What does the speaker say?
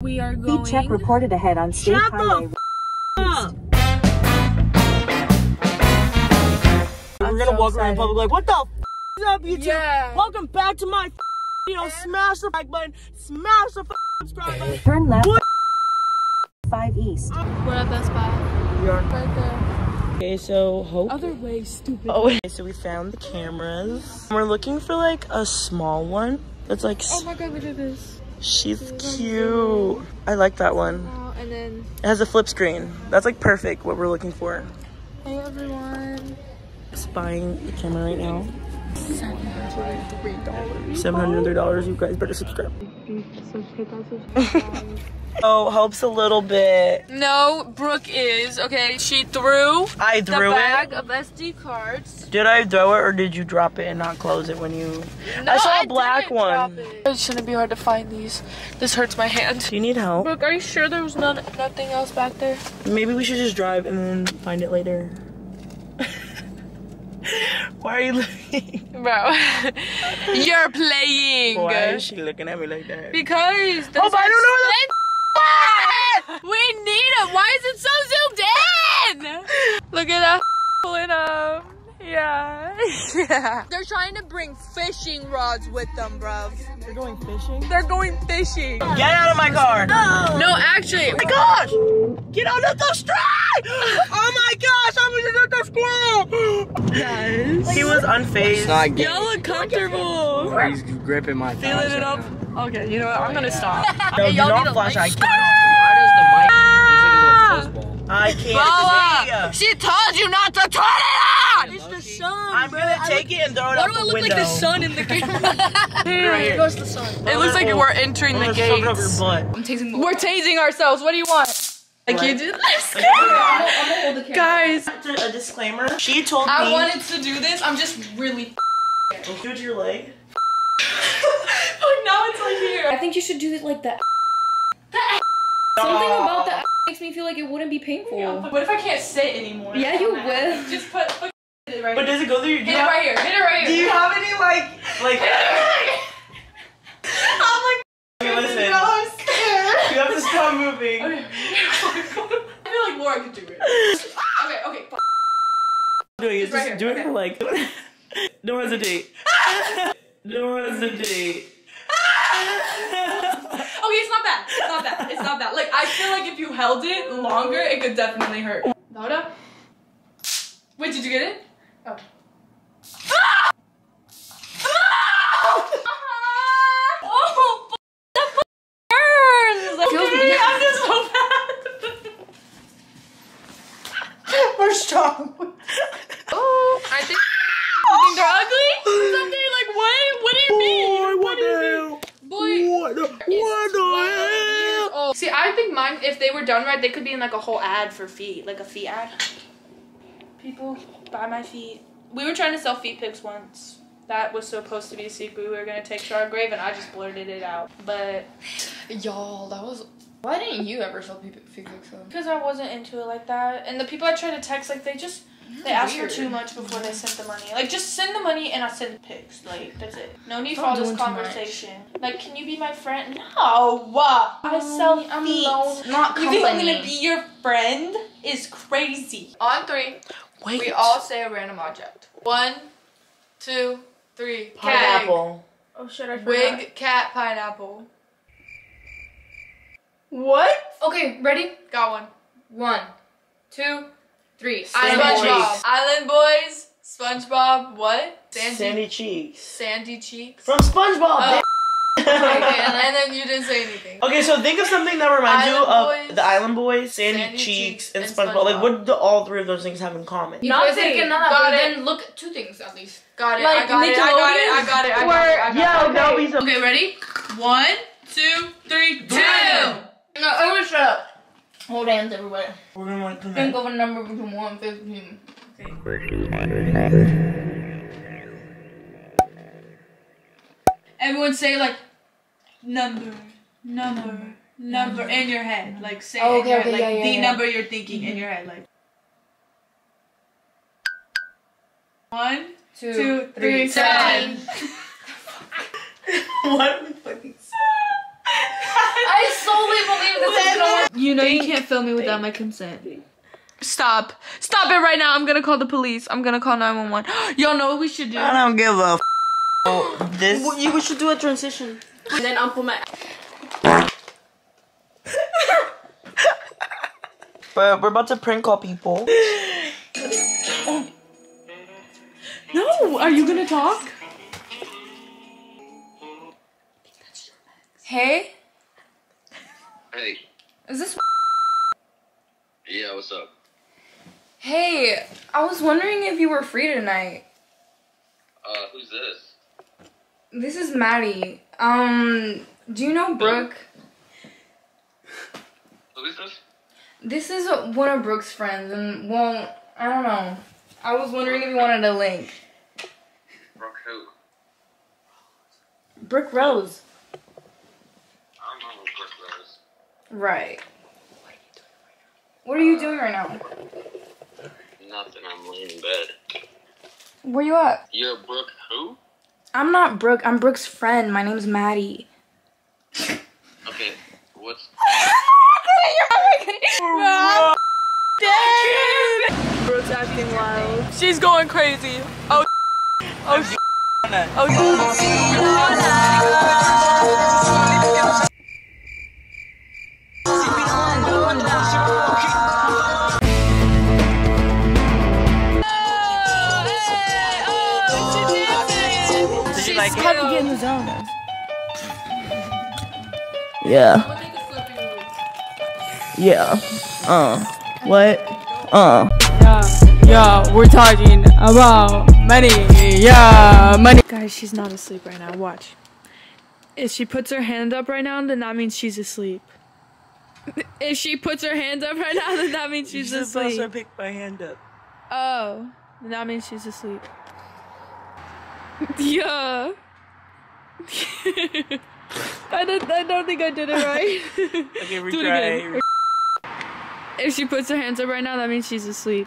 We are going. Speed check reported ahead on State Shut the Highway. up. We're gonna so walk around in public like, what the f- is up, YouTube? Yeah. Welcome back to my f- video. Smash the like button. Smash the f- subscribe button. Turn left. What? 5 East. Oh, we're at Best Buy. We are. Right there. Okay, so hope. Other way, stupid. Oh, okay, so we found the cameras. We're looking for like a small one. That's like, Oh my god, look at this. She's cute. I like that one. Oh, and then, It has a flip screen. That's like perfect what we're looking for. hey everyone. Spying the camera right now. $703. $703, You guys better subscribe. Oh, helps a little bit. No, Brooke is, okay, she threw I threw the bag it. of SD cards. Did I throw it or did you drop it and not close it when you... No, I saw a black didn't drop one. It. it shouldn't be hard to find these. This hurts my hand. Do you need help? Brooke, are you sure there was none, nothing else back there? Maybe we should just drive and then find it later. Why are you looking? Bro, you're playing. Why is she looking at me like that? Because Oh, but I don't know expensive. We need it. Why is it so zoomed in? Look at that pulling up. Yeah. yeah. They're trying to bring fishing rods with them, bruv. They're going fishing? They're going fishing. Get out of my car! Oh No, actually. Oh my gosh! Get out of the street! Oh my gosh! I'm hit the squirrel! Guys. He was unfazed. Y'all look comfortable. He's gripping my thighs Feeling it up. Okay, you know what? I'm gonna stop. No, Hey, do y'all not need flash. I light. can't. Why does the mic? Ah! He's like a little football. I can't Bella, see. she told you not to turn it on. It's the sun. I'm gonna take it and throw it out the window. Why do I look window. like the sun in the camera? Here goes the sun. It looks like we're entering the gonna shove it up gates. your butt. We're tasing ourselves. What do you want? Like you did last Guys, A disclaimer. She told I me. I wanted to do this. I'm just really. Do it to your leg. Like now it's like here. I think you should do it like that. Something about that makes me feel like it wouldn't be painful. What if I can't sit anymore? Yeah, you will. Just put, put it right But does it go through your? Hit it right here. Hit it right here. Do you have any like like? I'm like, Okay, listen. I'm scared. You have to stop moving. Okay. I feel like Laura could do it. Okay, okay. f- Doing it. Right Just do it okay. for like. Don't hesitate. Don't hesitate. Okay, it's not bad. It's not bad. It's not bad. Like I feel like if you held it longer, it could definitely hurt. Laura? Wait, did you get it? Oh. Ah! Oh, f- that f- burns. Feels Okay, weird. I'm just so bad. We're strong. Oh, I think. You think they're ugly? Someday, like what? What do you mean? Boy, what do you the mean? hell? Boy. What the, what the hell? Oh, see, I think mine, if they were done right, they could be in like a whole ad for feet, like a feet ad. People buy my feet. We were trying to sell feet pics once. That was supposed to be a secret we were gonna take to our grave, and I just blurted it out. But Y'all, that was. Why didn't you ever sell feet pics because I wasn't into it like that, and the people I tried to text, like they just they asked for too much before they sent the money. Like just send the money and I send the pics. Like that's it. No need for Stop all this doing too much. conversation. Like, can you be my friend? No. I sell I'm feet. alone. Not You think I'm gonna be your friend? Is crazy. On three, Wait. we all say a random object. One, two, three. Cat. Pineapple. Oh shit! I forgot. Wig, cat, pineapple. What? Okay, ready? Got one. One, two, three. Sandy SpongeBob. cheeks. Island Boys. SpongeBob. What? Sandy. Sandy cheeks. Sandy cheeks. From SpongeBob. Oh. okay, and, and then you didn't say anything. Okay, so think of something that reminds you of Boys, the Island Boys, Sandy, Sandy Cheeks, Cheeks, and and SpongeBob. Like, what do all three of those things have in common? You guys Nothing. didn't get none Got that, it. but then look two things at least. Got it. Like I got it. I got it. I got it. I got it. I got it. Yeah, that would be so. Okay, ready? One, two, three, two. No, everyone shut up. Hold hands, everybody. We're gonna want to Think of a number between one and fifteen. Everyone say like number, number, number in your head. Like say Oh, okay, okay, head, like yeah, the yeah. number you're thinking in your head. Like one, Two, two, three, three, seven. seven. What? Fucking- I solely believe this is gonna work. You know you can't film me without my consent. Stop. Stop it right now. I'm gonna call the police. I'm gonna call 911. Y'all know what we should do? I don't give a f- oh, this. You we should do a transition. And then implement. But we're about to prank call people. No, are you gonna talk? Hey, Hey, is this? yeah, what's up? Hey, I was wondering if you were free tonight. Uh, who's this? This is Maddie. Um, do you know Brooke? Who is this? This is one of Brooke's friends, and well, I don't know. I was wondering if you wanted a link. Brooke who? Brooke Rose. I don't know who Brooke Rose. Right. What are you doing right now? Nothing, I'm laying in bed. Where you at? You're Brooke who? I'm not Brooke. I'm Brooke's friend. My name's Maddie. Okay, what's... Brooke's acting wild. She's going crazy. Oh. Oh. Oh. oh, oh Did Yeah. Yeah. Uh. What? Uh. Yeah, Yeah. we're talking about money. Yeah, money. Guys, she's not asleep right now. Watch. If she puts her hand up right now, then that means she's asleep. If she puts her hand up right now, then that means she's You're supposed to asleep. pick my hand up. Oh, then that means she's asleep. Yeah. I don't, I don't think I did it right. Okay, Do it again. If she puts her hands up right now, that means she's asleep.